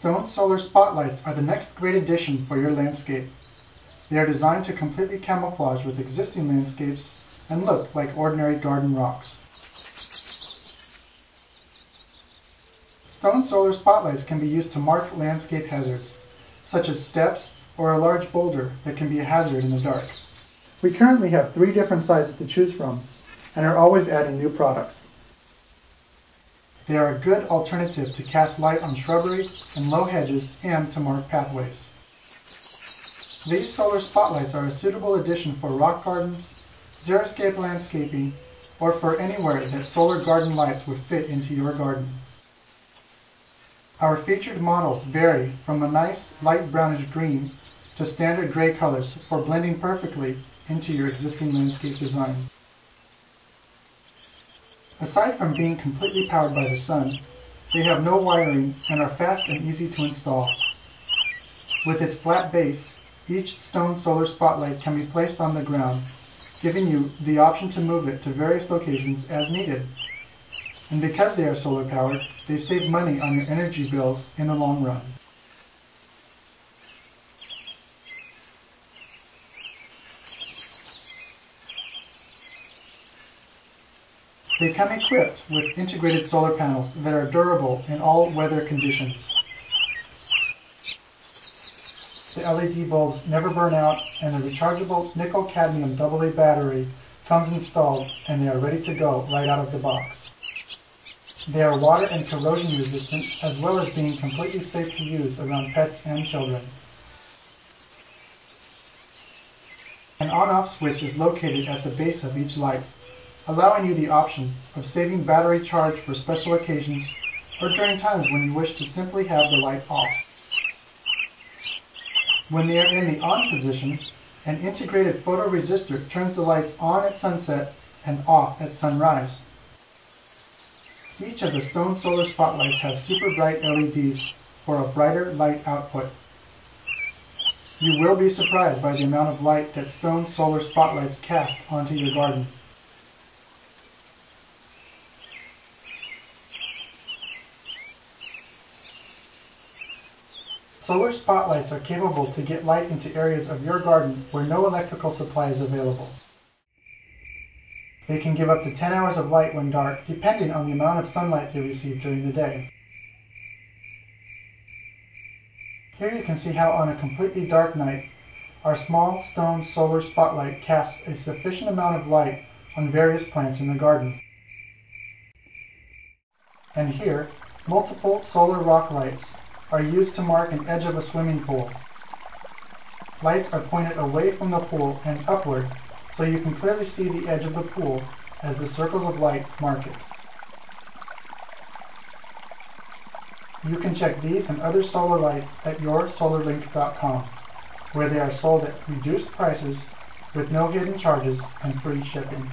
Stone Solar Spotlights are the next great addition for your landscape. They are designed to completely camouflage with existing landscapes and look like ordinary garden rocks. Stone solar spotlights can be used to mark landscape hazards, such as steps or a large boulder that can be a hazard in the dark. We currently have three different sizes to choose from and are always adding new products. They are a good alternative to cast light on shrubbery and low hedges and to mark pathways. These solar spotlights are a suitable addition for rock gardens, xeriscape landscaping, or for anywhere that solar garden lights would fit into your garden. Our featured models vary from a nice light brownish green to standard gray colors for blending perfectly into your existing landscape design. Aside from being completely powered by the sun, they have no wiring and are fast and easy to install. With its flat base, each stone solar spotlight can be placed on the ground, giving you the option to move it to various locations as needed. And because they are solar powered, they save money on your energy bills in the long run. They come equipped with integrated solar panels that are durable in all weather conditions. The LED bulbs never burn out and a rechargeable nickel-cadmium AA battery comes installed and they are ready to go right out of the box. They are water and corrosion resistant as well as being completely safe to use around pets and children. An on-off switch is located at the base of each light allowing you the option of saving battery charge for special occasions or during times when you wish to simply have the light off. When they are in the on position, an integrated photoresistor turns the lights on at sunset and off at sunrise. Each of the Stone Solar Spotlights have super bright LEDs for a brighter light output. You will be surprised by the amount of light that Stone Solar Spotlights cast onto your garden. Solar spotlights are capable to get light into areas of your garden where no electrical supply is available. They can give up to 10 hours of light when dark, depending on the amount of sunlight they receive during the day. Here you can see how on a completely dark night, our small stone solar spotlight casts a sufficient amount of light on various plants in the garden. And here, multiple solar rock lights are used to mark an edge of a swimming pool. Lights are pointed away from the pool and upward so you can clearly see the edge of the pool as the circles of light mark it. You can check these and other solar lights at yoursolarlink.com, where they are sold at reduced prices with no hidden charges and free shipping.